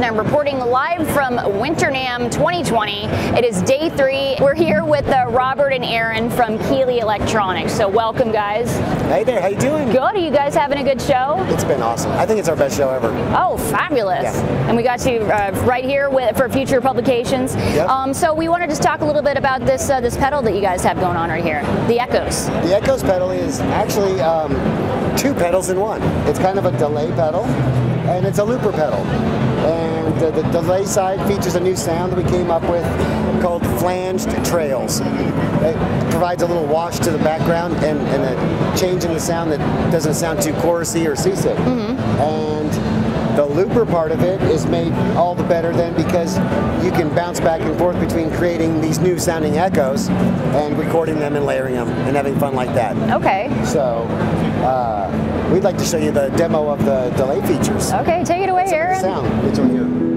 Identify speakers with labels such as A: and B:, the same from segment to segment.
A: And I'm reporting live from Winter NAMM 2020. It is day three. We're here with uh, Robert and Aaron from Keeley Electronics. So welcome, guys.
B: Hey there, how you doing?
A: Good. Are you guys having a good show?
B: It's been awesome. I think it's our best show ever.
A: Oh, fabulous!
B: Yeah.
A: And we got you uh, right here with, for future publications.
B: Yep.
A: Um, so we want to just talk a little bit about this uh, this pedal that you guys have going on right here, the Eccos.
B: The Eccos pedal is actually um, two pedals in one. It's kind of a delay pedal, and it's a looper pedal. And uh, the delay side features a new sound that we came up with called flanged trails. It provides a little wash to the background and, and a change in the sound that doesn't sound too chorusy or seasick. And the looper part of it is made all the better then because you can bounce back and forth between creating these new sounding echoes and recording them and layering them and having fun like that.
A: Okay.
B: So uh, we'd like to show you the demo of the delay features.
A: Okay, take it away, Aaron.
B: Sound. It's right here.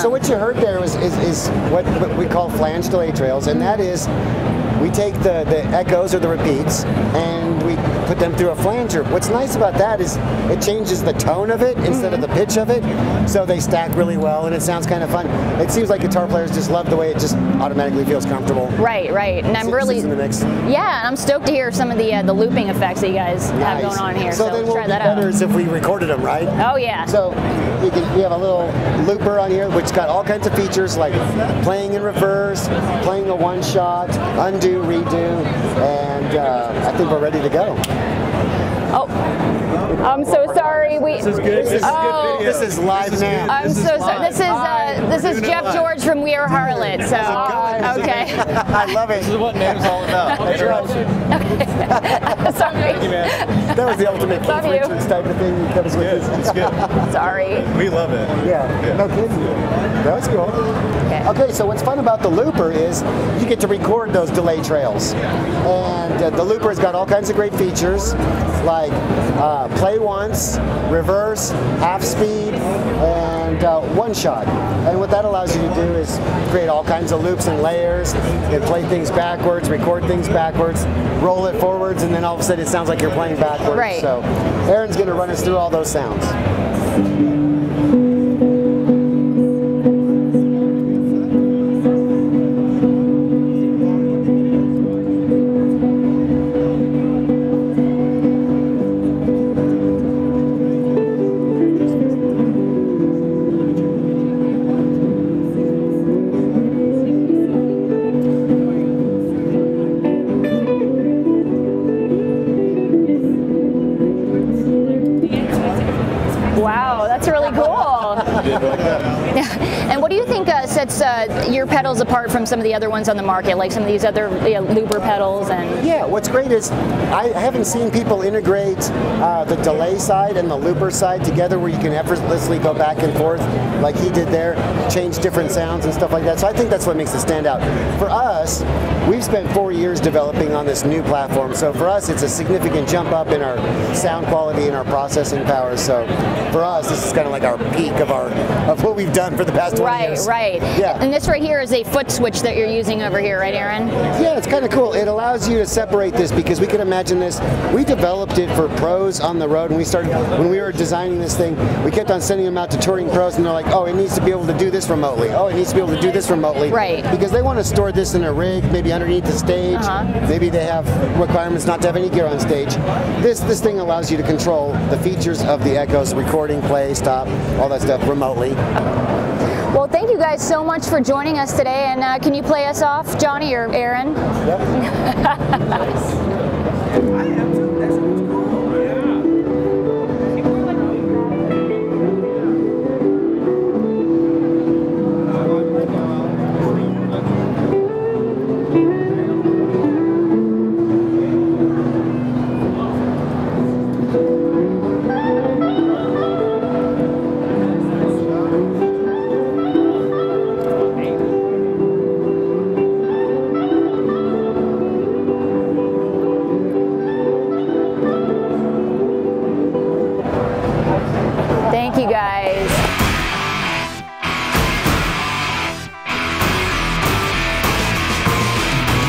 B: So what you heard there was is, is what, what we call flange delay trails, and that is we take the, the echoes or the repeats and we put them through a flanger. What's nice about that is it changes the tone of it instead of the pitch of it, so they stack really well and it sounds kind of fun. It seems like guitar players just love the way it just automatically feels comfortable.
A: Right, right. And I'm really
B: in the mix.
A: yeah, and I'm stoked to hear some of the uh, the looping effects that you guys have going on here.
B: So,
A: So,
B: then we'll
A: try
B: be
A: that
B: better
A: out.
B: if we recorded them, right?
A: Oh yeah.
B: So you can, we have a little looper on here which got all kinds of features like playing in reverse, playing a one shot, undo, redo, and uh, I think we're ready to go.
A: Oh, I'm so sorry. We.
C: This is good. This is
A: Oh.
C: good video.
B: This is live now.
A: I'm
C: This
A: so sorry. This is uh, this is Jeff
C: live.
A: George from We Are Harlot. So
B: How's it
A: okay.
B: I love it.
C: This is what NAMM's all about.
A: sorry.
C: Thank you, man.
B: That was the ultimate Keith
A: Love you.
B: Richards type of thing that was with
C: Good. It's good.
A: Sorry.
C: We love it.
B: Yeah, no kidding. That was cool.
A: Okay.
B: Okay, so what's fun about the looper is you get to record those delay trails. And uh, the looper has got all kinds of great features like uh, play once, reverse, half speed, and uh, one shot. And what that allows you to do is create all kinds of loops and layers and play things backwards, record things backwards, roll it forwards, and then all of a sudden it sounds like you're playing backwards.
A: Right.
B: So Aaron's going to run us through all those sounds.
A: That's really cool. What do you think uh, sets uh, your pedals apart from some of the other ones on the market, like some of these other you know, looper pedals and?
B: Yeah, what's great is I haven't seen people integrate uh, the delay side and the looper side together where you can effortlessly go back and forth like he did there, change different sounds and stuff like that. So I think that's what makes it stand out. For us, we've spent four years developing on this new platform. So for us, it's a significant jump up in our sound quality and our processing power. So for us, this is kind of like our peak of our of what we've done for the past 20
A: Right,
B: years.
A: right.
B: Yeah.
A: And this right here is a foot switch that you're using over here, right, Aaron?
B: Yeah, it's kind of cool. It allows you to separate this because we can imagine this. We developed it for pros on the road, and we started when we were designing this thing. We kept on sending them out to touring pros, and they're like, "Oh, it needs to be able to do this remotely. Oh, it needs to be able to do this remotely."
A: Right.
B: Because they want to store this in a rig, maybe underneath the stage.
A: Uh-huh.
B: Maybe they have requirements not to have any gear on stage. This this thing allows you to control the features of the echoes, recording, play, stop, all that stuff remotely.
A: Well, thank you guys so much for joining us today. And uh, can you play us off, Johnny or Aaron?
B: Yep.
A: Thank you guys.